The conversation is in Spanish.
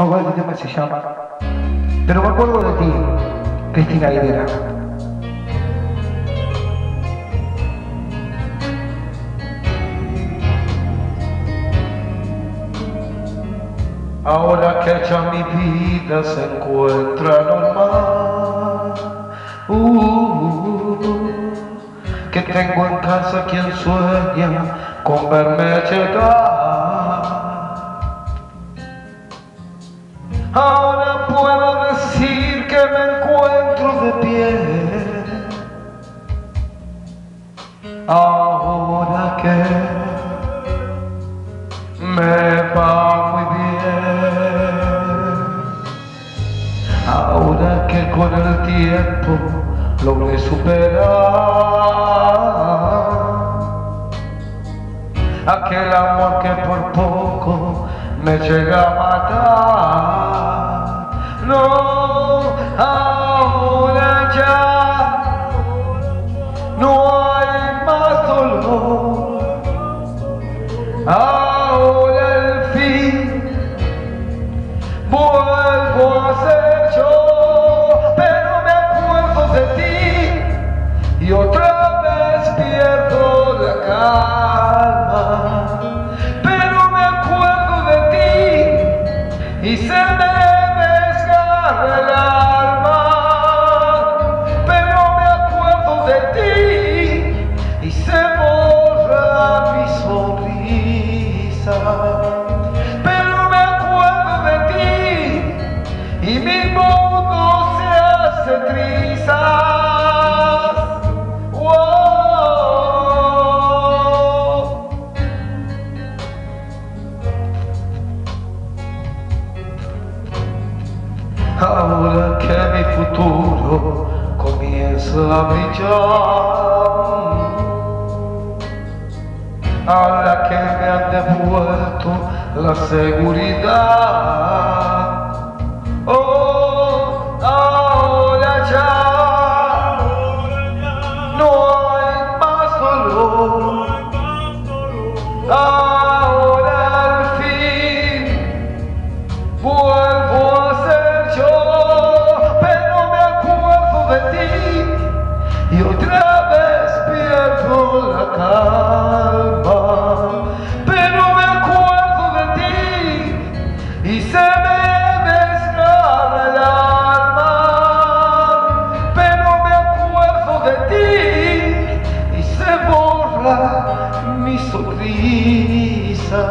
Qué tema se llama. Pero me acuerdo de ti, Cristina Aguilera. Ahora que ya mi vida se encuentra normal, uh, que tengo en casa quien sueña con verme llegar. Ahora puedo decir que me encuentro de pie. Ahora que me va muy bien. Ahora que con el tiempo logré superar aquel amor que por poco me llega a matar. No, ahora ya no hay más dolor. Ahora al fin vuelvo y se me desgarra el alma. Pero me acuerdo de ti y se borra mi sonrisa. Pero me acuerdo de ti y mi mundo se hace trizas. Ahora que mi futuro comienza a brillar, ahora que me han devuelto la seguridad, oh, y otra vez pierdo la calma. Pero me acuerdo de ti y se me desgarra el alma. Pero me acuerdo de ti y se borra mi sonrisa.